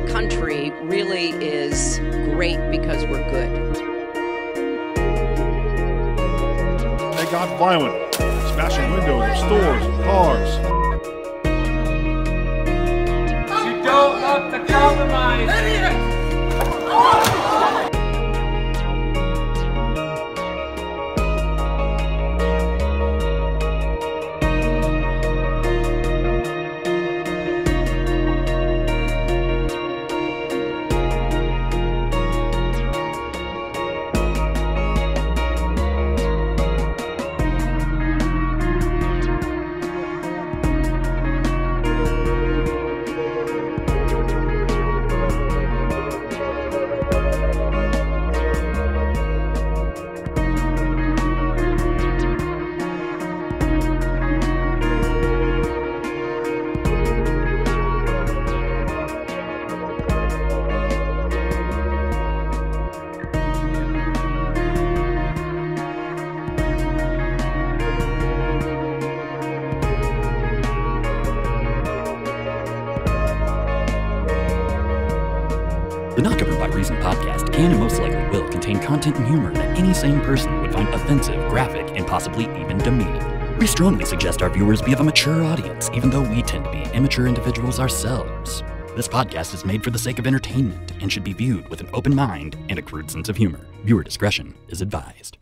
country really is great because we're good. They got violent, smashing windows of stores cars. The Not Governed by Reason podcast can and most likely will contain content and humor that any sane person would find offensive, graphic, and possibly even demeaning. We strongly suggest our viewers be of a mature audience, even though we tend to be immature individuals ourselves. This podcast is made for the sake of entertainment and should be viewed with an open mind and a crude sense of humor. Viewer discretion is advised.